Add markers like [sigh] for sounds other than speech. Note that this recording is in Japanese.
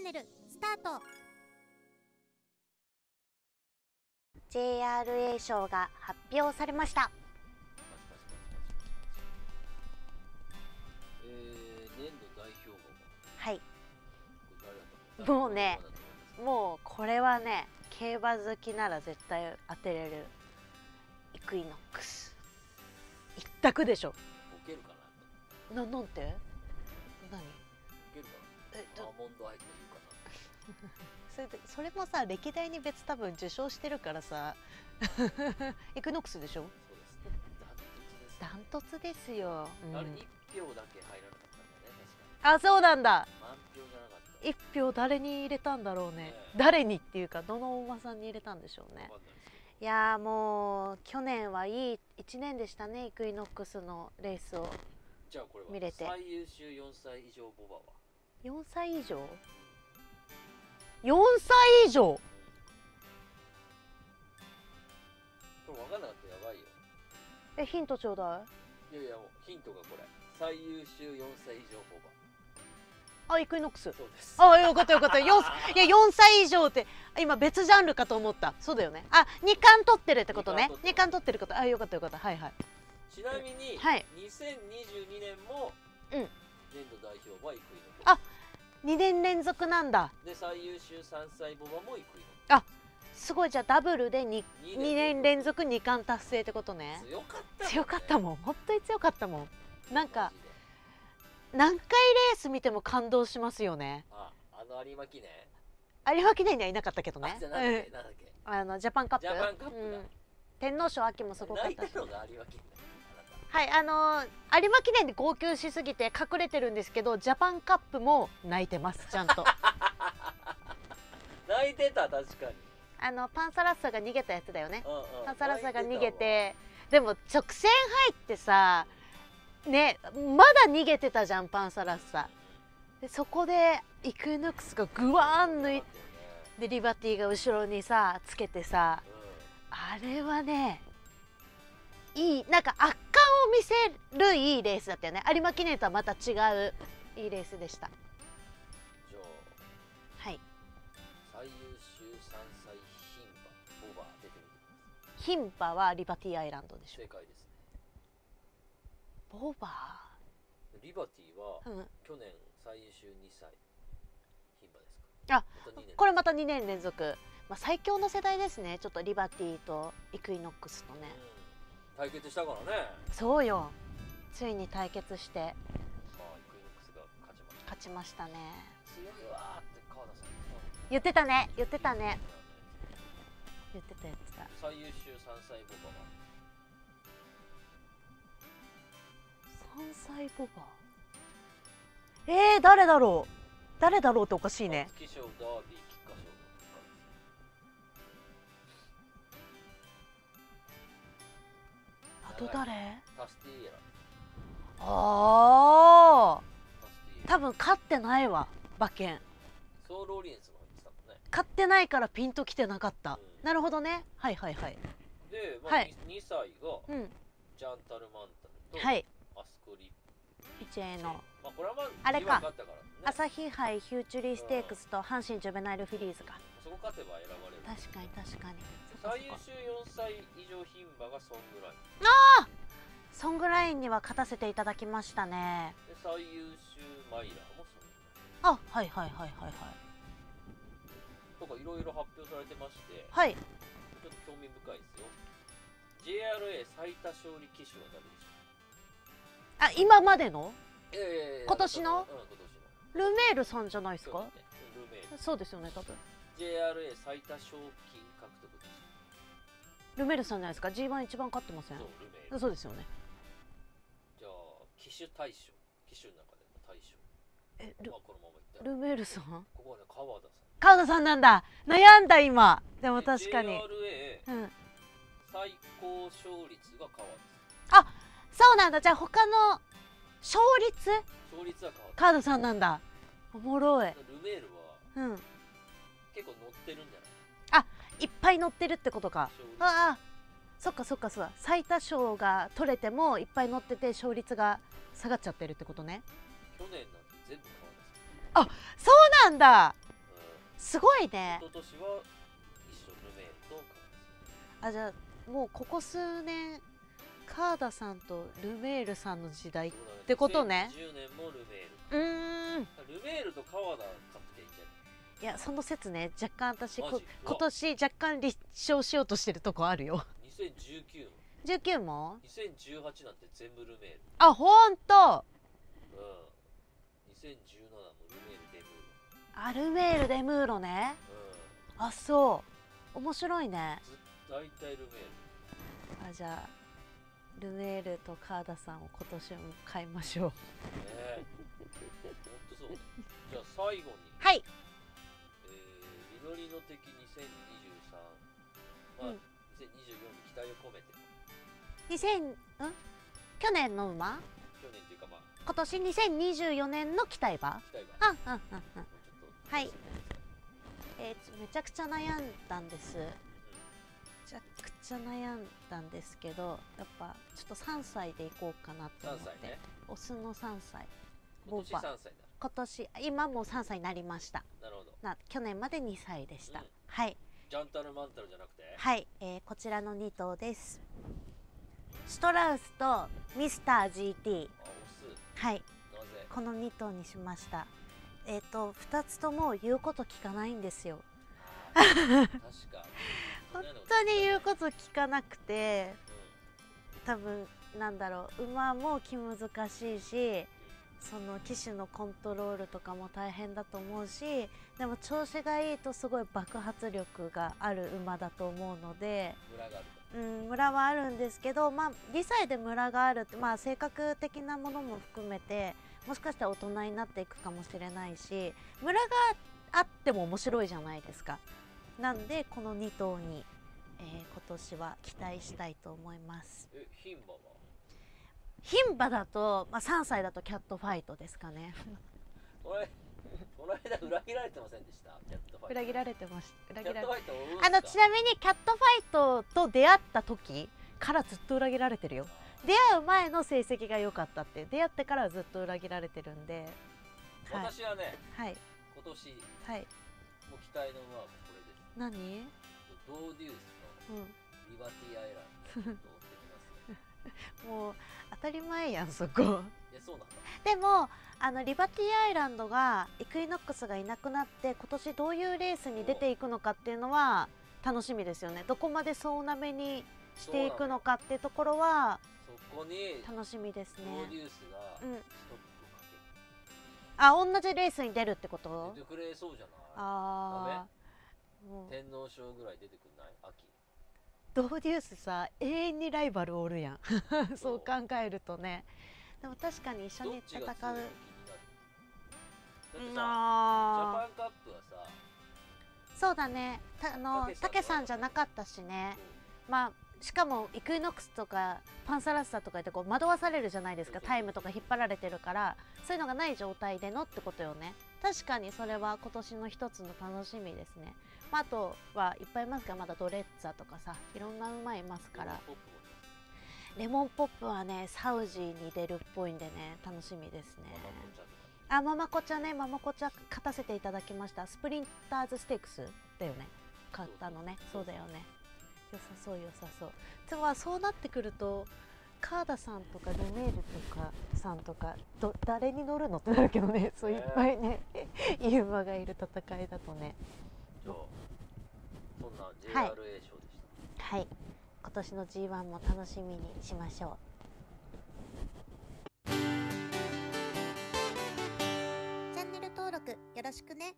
ンネルスタート。JRA 賞が発表されました。えー、年度代表はい。もうねもうこれはね競馬好きなら絶対当てれる。イクイノックス。一択でしょ。ボケるかなななんて？[laughs] それでそれもさ歴代に別多分受賞してるからさ。[laughs] イクイノックスでしょ？うですね。ダントツですよ、うん。あれ一票だけ入らなかったんだよね確かあそうなんだ。に満票じゃなかった。一票誰に入れたんだろうね。誰にっていうかどのおばさんに入れたんでしょうね。いやーもう去年はいい1年でしたねイクイノックスのレースをじゃあこれは見れて。最優秀4歳以上ボバは？4歳以上？4歳以上。これ分かんなかったらやばいよ。えヒントちょうだい。いやいやもうヒントがこれ。最優秀4歳以上ボバあイクイノックス。そうです。あよかったよかった。4いや4歳以上って今別ジャンルかと思った。そうだよね。あ二冠取ってるってことね。二冠取ってる。こと。あよかったよかった。はいはい。ちなみに、はい。2022年も、うん。年度代表はイクイノあ2年連続なんだ。で最優秀3歳ボバもイクイノすごいじゃあダブルで 2, 二2年連続2冠達成ってことね。強かったね。強かったもん。本当に強かったもん。なんか何回レース見ても感動しますよね。ああの有馬記念。有馬記念にはいなかったけどあねじゃあなんのジャパンカップ。うん。天皇賞秋もすごかったし。泣いたのが有馬記念はいあのー有馬記念で号泣しすぎて隠れてるんですけどジャパンカップも泣いてますちゃんと。[laughs] 泣いてた確かに、あのパンサラッサが逃げたやつだよね。うんうん。パンサラッサが逃げてでも直線入ってさねまだ逃げてたじゃんパンサラッサ。でそこでイクイノックスがグワーン抜いたわでリバティが後ろにさつけてさあれはねいいなんか圧見せるいいレースだったよね。有馬記念とはまた違ういいレースでした。うんじゃあはい最優秀3歳牝馬ボバ出てみて牝馬はリバティアイランドでいしょ。正解です。ねボバリバティはー、うん、去年最優秀2歳牝馬ですか。あこれまた2年連続、まあ、最強の世代ですね。ちょっとリバティとイクイノックスとね。うん対決したからね。そうよ。ついに対決して。まあイクイノックスが勝ちました。勝ちましたね。強いわーって川田さん言ってたね言ってたね。言ってた言ってた最優秀3歳ボバは？3歳ボバ？えー、誰だろう。誰だろうっておかしいね。皐月賞ダービーと誰？タスティエラああ多分勝ってないわ馬券。ソーローリエンスの方に行ってたもんね。勝ってないからピンときてなかった、うん。なるほどね。はいはいはい。で、まあはい。2, 歳がうん。ジャンタルマンタルとはい。アスコリ1 A の。まあこれはまああれか。2番勝ったからね。朝日杯フューチュリーステークスと阪神ジョベナイルフィリーズか。そこ勝てば選ばれる。確かに確かに最優秀4歳以上牝馬がソングライン。ソングラインには勝たせていただきましたね。で最優秀マイラーもソングライン。あはいはいはいはいはい。とかいろいろ発表されてましてはい。ちょっと興味深いですよ。JRA 最多勝利騎手は誰でしょう？あ今までの？ええ今年の？うん今ルメールさんじゃないですか？ね。そうですよね多分 JRA 最多賞金獲得でルメールさんじゃないですか？G1 一番勝ってません？すそうルメール。そうですよね。じゃあ騎手大賞。騎手の中でも大賞。えルまあこのままルメールさん？ここはね川田さん。川田さんなんだ。悩んだ今。でも確かに。JRA うん。最高勝率が川田そうなんだ。じゃあ他の勝率？さん勝率は川田川田さんなんだ。おもろい。ルメールはうん結構乗ってるんじゃない？いっぱい乗ってるってことか。ああ。そっかそっかそうだ最多勝が取れてもいっぱい乗ってて勝率が下がっちゃってるってことね。去年なんて全部川田さんそうなんだ。すごいね。一昨年は一緒ルメールとあじゃあもうここ数年カーダさんとルメールさんの時代ダてことね。2010年もルメうーん。ールルメールと川田買ってきゃいやその説ね若干私こ今年若干立証しようとしてるとこあるよ。2019 19も？2018なんて全部ルメール。あほんと！うん。2017もルメールデムアルメールデムーロね。うん。あそう。面白いね。ず大体ルメール。あじゃあルメールとカーダさんを今年も買いましょう。ねえ。ほんとそう。ねじゃあ最後に、はいえー、実りの敵2023まあ、うん。2024に期待を込めて。2000ん去年の馬？去年というかまあ。今年2024年の期待馬？期待があうんうんうん。はい。えーちめちゃくちゃ悩んだんです。めちゃくちゃ悩んだんですけどやっぱちょっと3歳でいこうかなと3思って、歳ね。オスの3歳。今年ボバ3歳今年今もう3歳になりました。だなるほどな去年まで2歳でした、うん。はい。ジャンタルマンタルじゃなくて？はい、えーこちらの2頭です。ストラウスとミスター GT はい。この2頭にしました。えっ、と2つとも言うこと聞かないんですよ。確かに。[laughs] 本当に言うこと聞かなくて。多分なんだろう。馬も気難しいしその騎手のコントロールとかも大変だと思うしでも調子がいいとすごい爆発力がある馬だと思うので、うん村があるうん、ムラはあるんですけど、まあ、2歳でムラがあるって、まあ、性格的なものも含めてもしかしたら大人になっていくかもしれないしムラがあっても面白いじゃないですか。なんでこの2頭に、えー今年は期待したいと思います。え牝馬は？牝馬だと、まあ、3歳だとキャットファイトですかね。これこの間裏切られてませんでした？キャットファイト。裏切られてました裏切られファイト追うんすか？あのちなみにキャットファイトと出会った時からずっと裏切られてるよ。出会う前の成績が良かったって。出会ってからはずっと裏切られてるんで。はい。私はねはい。今年はい。もう期待の馬はこれで。す何？ドーデュースのうん。リバティアイランド [laughs] [laughs] もう当たり前やんそこ。でもあのリバティアイランドがイクイノックスがいなくなって今年どういうレースに出ていくのかっていうのは楽しみですよね。どこまで総なめにしていくのかっていうところはそこに楽しみですね。あ同じレースに出るってこと？け出てくれそうじゃない？あ天皇賞ぐらい出てくんない？秋ドーデュースさ永遠にライバルおるやん。[laughs] そう考えるとね。でも確かに一緒に戦う。ジャあパンカップはさーそうだね。たあのたけしさんじゃなかったしね。まあしかもイクイノックスとかパンサラッサとか言ってこう惑わされるじゃないですか。タイムとか引っ張られてるから。そういうのがない状態でのってことよね。確かにそれは今年の一つの楽しみですね、まあ、あとはいっぱいいますからまだドレッツァとかさいろんな馬いますから。レモンポップはねサウジに出るっぽいんでね楽しみですね。ママコちゃんとか。あママコチャねママコチャ勝たせていただきました。スプリンターズステークスだよね。買ったのね。そそうだよね。良さそう良さそう。でもまあそうなってくるとカーダさんとかルメールとかさんとかど誰に乗るのってなるけどね。そういっぱいねいい馬がいる戦いだとねそんな JRA 賞でした、はい。今年の G1 も楽しみにしましょう。チャンネル登録よろしくね